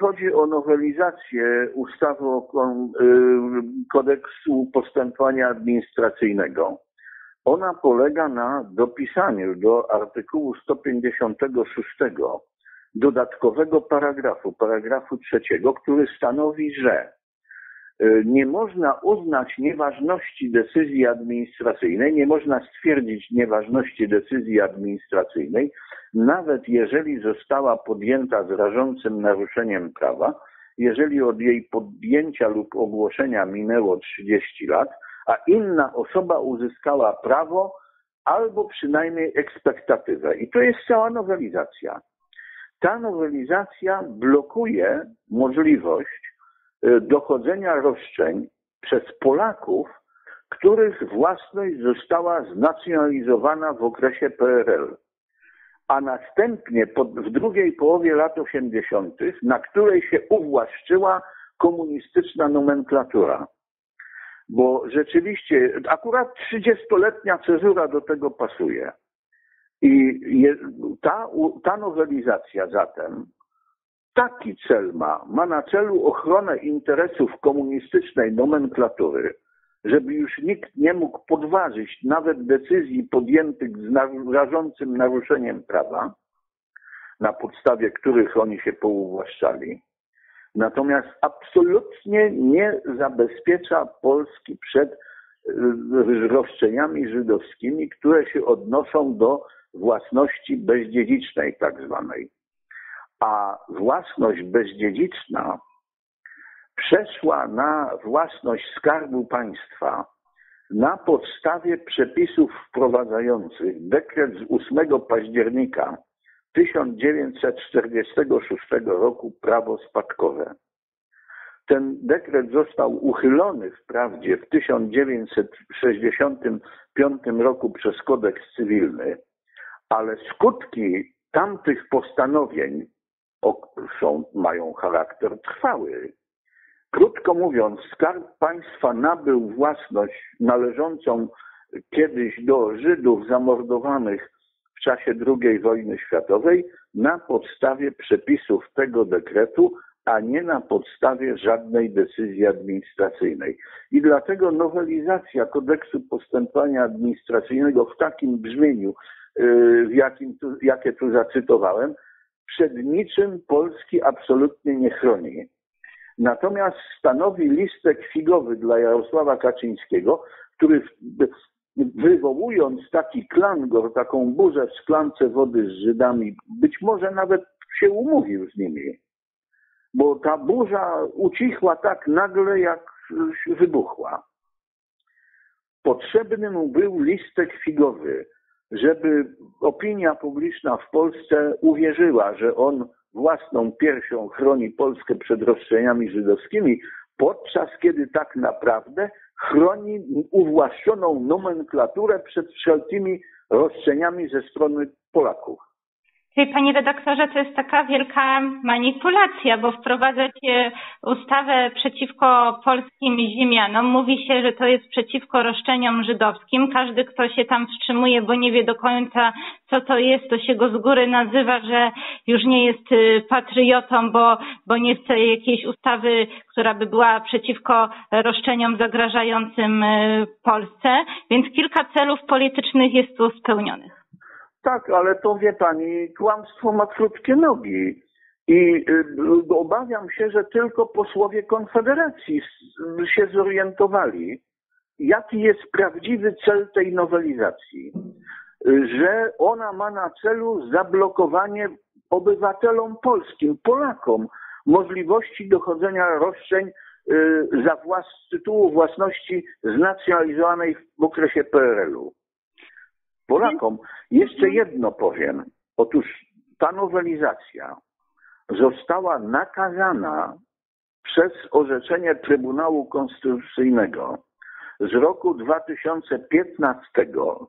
chodzi o nowelizację ustawy o kodeksu postępowania administracyjnego, ona polega na dopisaniu do artykułu 156 dodatkowego paragrafu, paragrafu trzeciego, który stanowi, że y, nie można uznać nieważności decyzji administracyjnej, nie można stwierdzić nieważności decyzji administracyjnej, nawet jeżeli została podjęta z rażącym naruszeniem prawa, jeżeli od jej podjęcia lub ogłoszenia minęło 30 lat, a inna osoba uzyskała prawo albo przynajmniej ekspektatywę. I to jest cała nowelizacja. Ta nowelizacja blokuje możliwość dochodzenia roszczeń przez Polaków, których własność została znacjonalizowana w okresie PRL, a następnie w drugiej połowie lat 80., na której się uwłaszczyła komunistyczna nomenklatura. Bo rzeczywiście akurat 30-letnia cezura do tego pasuje. I ta, ta nowelizacja zatem taki cel ma, ma na celu ochronę interesów komunistycznej nomenklatury, żeby już nikt nie mógł podważyć nawet decyzji podjętych z rażącym naruszeniem prawa, na podstawie których oni się pouwłaszczali. Natomiast absolutnie nie zabezpiecza Polski przed y, roszczeniami żydowskimi, które się odnoszą do własności bezdziedzicznej tak zwanej. A własność bezdziedziczna przeszła na własność Skarbu Państwa na podstawie przepisów wprowadzających dekret z 8 października 1946 roku prawo spadkowe. Ten dekret został uchylony wprawdzie w 1965 roku przez kodeks cywilny, ale skutki tamtych postanowień są, mają charakter trwały. Krótko mówiąc, Skarb Państwa nabył własność należącą kiedyś do Żydów zamordowanych w czasie II wojny światowej na podstawie przepisów tego dekretu, a nie na podstawie żadnej decyzji administracyjnej. I dlatego nowelizacja kodeksu postępowania administracyjnego w takim brzmieniu, y, w jakim tu, jakie tu zacytowałem, przed niczym Polski absolutnie nie chroni. Natomiast stanowi listek figowy dla Jarosława Kaczyńskiego, który wywołując taki klangor, taką burzę w szklance wody z Żydami, być może nawet się umówił z nimi. Bo ta burza ucichła tak nagle, jak wybuchła. Potrzebny mu był listek figowy, żeby opinia publiczna w Polsce uwierzyła, że on własną piersią chroni Polskę przed roszczeniami żydowskimi, podczas kiedy tak naprawdę chroni uwłaszczoną nomenklaturę przed wszelkimi roszczeniami ze strony Polaków. Czyli panie redaktorze, to jest taka wielka manipulacja, bo wprowadzacie ustawę przeciwko polskim ziemianom. Mówi się, że to jest przeciwko roszczeniom żydowskim. Każdy, kto się tam wstrzymuje, bo nie wie do końca, co to jest, to się go z góry nazywa, że już nie jest y, patriotą, bo, bo nie chce jakiejś ustawy, która by była przeciwko roszczeniom zagrażającym y, Polsce. Więc kilka celów politycznych jest tu spełnionych. Tak, ale to wie pani, kłamstwo ma krótkie nogi. I y, obawiam się, że tylko posłowie Konfederacji się zorientowali, jaki jest prawdziwy cel tej nowelizacji. Że ona ma na celu zablokowanie obywatelom polskim, Polakom, możliwości dochodzenia roszczeń y, za włas, z tytułu własności znacjonalizowanej w okresie PRL-u. Polakom. Jeszcze jedno powiem. Otóż ta nowelizacja została nakazana przez orzeczenie Trybunału Konstytucyjnego z roku 2015,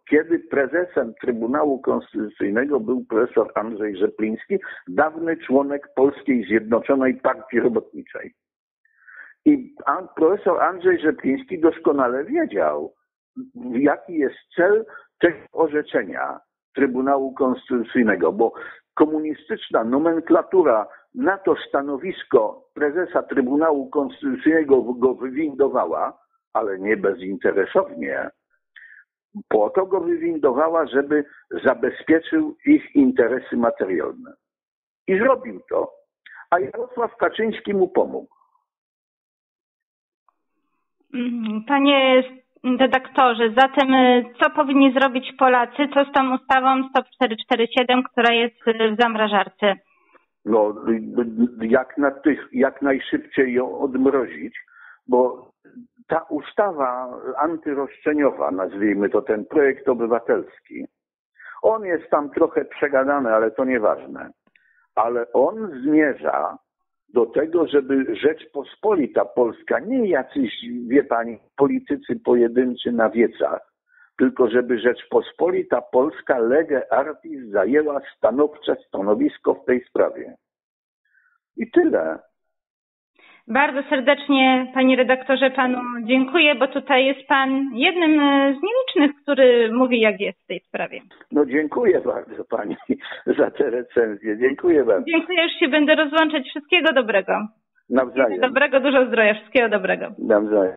kiedy prezesem Trybunału Konstytucyjnego był profesor Andrzej Rzepliński, dawny członek Polskiej Zjednoczonej Partii Robotniczej. I profesor Andrzej Rzepliński doskonale wiedział, jaki jest cel tego orzeczenia Trybunału Konstytucyjnego, bo komunistyczna nomenklatura na to stanowisko prezesa Trybunału Konstytucyjnego go wywindowała, ale nie bezinteresownie, po to go wywindowała, żeby zabezpieczył ich interesy materialne. I zrobił to. A Jarosław Kaczyński mu pomógł. Mhm. Panie redaktorze, zatem y, co powinni zrobić Polacy? Co z tą ustawą Stop 447, która jest y, w zamrażarce? No, jak, na tych, jak najszybciej ją odmrozić, bo ta ustawa antyroszczeniowa, nazwijmy to ten projekt obywatelski, on jest tam trochę przegadany, ale to nieważne. Ale on zmierza do tego, żeby Rzeczpospolita Polska, nie jacyś, wie pani, politycy pojedynczy na wiecach, tylko żeby Rzeczpospolita Polska lege artis zajęła stanowcze stanowisko w tej sprawie. I tyle. Bardzo serdecznie, panie redaktorze, panu dziękuję, bo tutaj jest pan jednym z nielicznych, który mówi, jak jest w tej sprawie. No dziękuję bardzo pani za tę recenzję. Dziękuję bardzo. Dziękuję, już się będę rozłączać. Wszystkiego dobrego. Nawzajem. Dobrego, dużo zdrowia, wszystkiego dobrego. Nawzajem.